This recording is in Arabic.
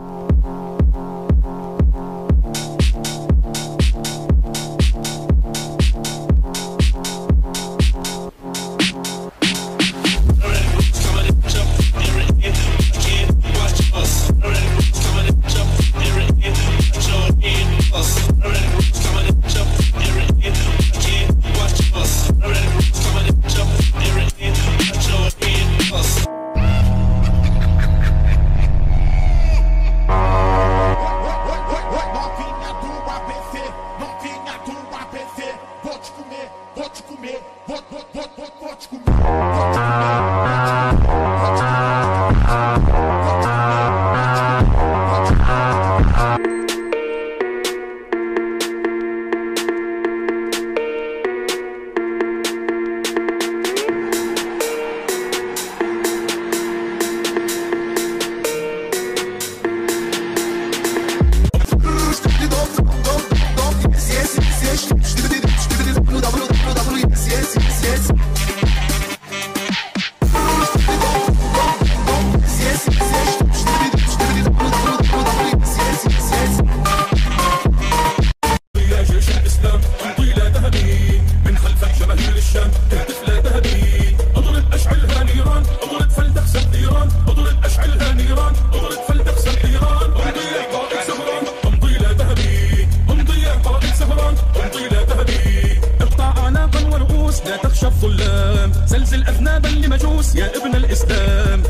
Oh. vou, vou, vou, vou, vou te comer, comer. الشام تهتف لا تهديد اضرب اشعلها نيران اضرب فلتخسر نيران اضرب اشعلها نيران اضرب فلتخسر نيران أمضي لقائك سهران أمضي لا تهديد أمضي لقائك سهران أمضي لا تهديد اقطع اعناقا ورؤوس لا تخشى الظلام. زلزل اذنابا لمجوس يا ابن الإسلام.